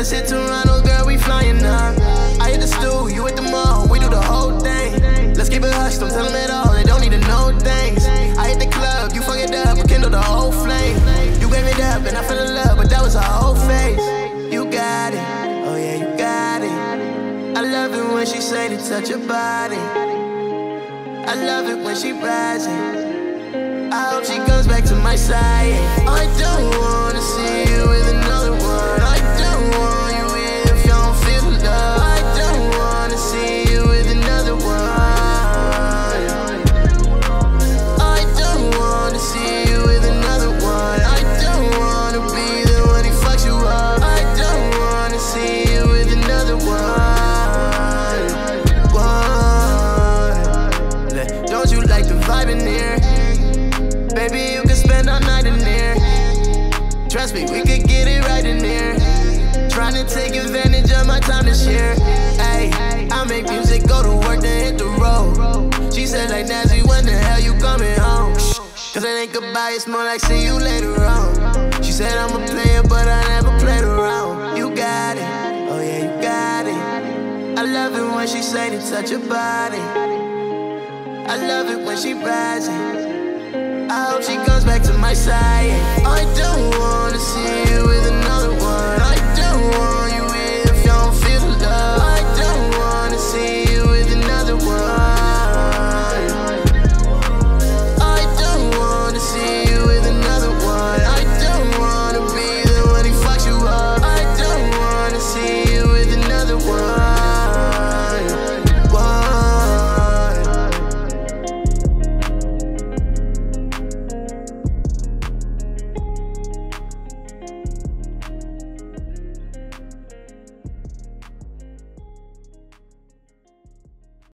let's hit Toronto, oh girl, we flying up. I hit the stool, you hit the mall, we do the whole thing. Let's keep it hush, don't tell them at all, they don't need to know things. I hit the club, you fuck it up, kindle the whole flame. You gave it up and I fell in love, but that was a whole phase. You got it, oh yeah, you got it. I love it when she say to touch your body. I love it when she rises. I hope she comes back to my side. I don't wanna see you. Trust me, we could get it right in here. Trying to take advantage of my time this year. Hey, I make music, go to work, then hit the road. She said, like Nazzy, when the hell you coming home? Cause it ain't goodbye, it's more like see you later on. She said, I'm a player, but I never played around. You got it, oh yeah, you got it. I love it when she say to touch your body. I love it when she rising. I hope she comes back to my side.